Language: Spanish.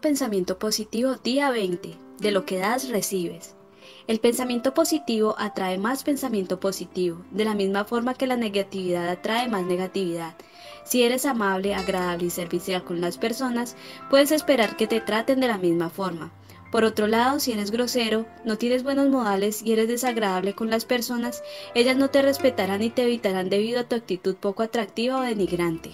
pensamiento positivo día 20. De lo que das, recibes. El pensamiento positivo atrae más pensamiento positivo, de la misma forma que la negatividad atrae más negatividad. Si eres amable, agradable y servicial con las personas, puedes esperar que te traten de la misma forma. Por otro lado, si eres grosero, no tienes buenos modales y eres desagradable con las personas, ellas no te respetarán y te evitarán debido a tu actitud poco atractiva o denigrante.